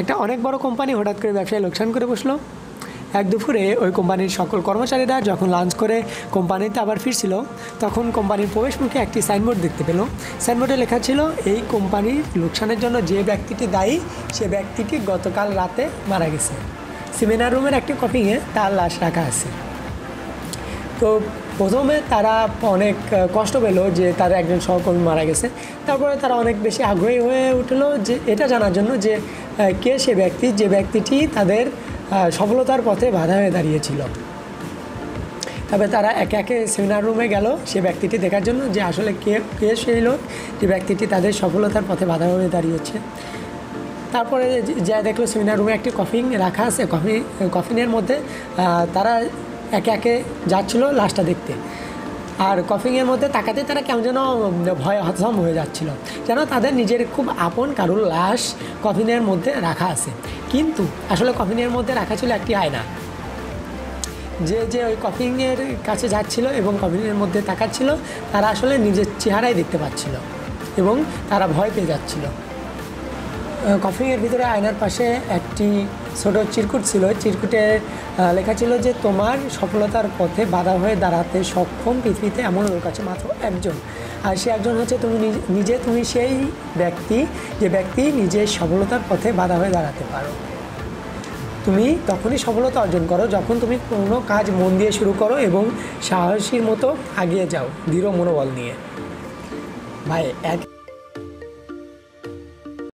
একটা অনেক বড় কোম্পানি হঠাৎ করে ব্যবসায় লোকসান করে বসল। এক দুপুরে ওই কোম্পানির সকল কর্মচারীরা যখন লাঞ্চ করে কোম্পানিতে আবার ফিরছিল, তখন কোম্পানির প্রবেশমুখে একটি সাইনবোর্ড দেখতে পেল। সাইনবোর্ডে লেখা ছিল, এই কোম্পানির লোকসানের জন্য যে ব্যক্তিটি দায়ী, সে ব্যক্তিটি গতকাল রাতে মারা গেছে। সেমিনার রুমের একটি কপিংয়ে তার লাশ রাখা আছে। তো প্রথমে তারা অনেক কষ্ট পেল যে তার একজন সহকর্মী মারা গেছে। তারপরে তারা অনেক বেশি আগ্রহী হয়ে উঠল যে এটা জানার জন্য যে কে সে ব্যক্তি, যে ব্যক্তিটি তাদের সফলতার পথে বাধা হয়ে দাঁড়িয়েছিল। তবে তারা একে একে সেমিনার রুমে গেল সে ব্যক্তিটি দেখার জন্য যে আসলে কে কে সেই লোক, যে ব্যক্তিটি তাদের সফলতার পথে বাধা হয়ে দাঁড়িয়েছে। তারপরে যে- দেখল সেমিনার রুমে একটি কফিন রাখা আছে। কফি কফিনের মধ্যে তারা একে একে যাচ্ছিল লাশটা দেখতে। আর কফিংয়ের মধ্যে তাকাতে তারা কেমন যেন ভয় হতম হয়ে যাচ্ছিল। যেন তাদের নিজের খুব আপন কারুর লাশ কফিনের মধ্যে রাখা আছে। কিন্তু আসলে কফিনের মধ্যে রাখা ছিল একটি আয়না। যে যে ওই কফিংয়ের কাছে যাচ্ছিল এবং কফিনের মধ্যে তাকাচ্ছিল, তারা আসলে নিজের চেহারাই দেখতে পাচ্ছিল এবং তারা ভয় পেয়ে যাচ্ছিল। কফিংয়ের ভিতরে আয়নার পাশে একটি ছোট চিরকুট ছিল। চিরকুটে লেখা ছিল যে, তোমার সফলতার পথে বাধা হয়ে দাঁড়াতে সক্ষম পৃথিবীতে এমন লোক আছে মাত্র একজন। আর সে একজন হচ্ছে তুমি নিজ- তুমি সেই ব্যক্তি, যে ব্যক্তি নিজের সফলতার পথে বাধা হয়ে দাঁড়াতে পারো। তুমি তখনই সফলতা অর্জন করো যখন তুমি কোনো কাজ মন দিয়ে শুরু করো এবং সাহসীর মতো এগিয়ে যাও, দৃঢ় মনোবল নিয়ে। ভাই, এক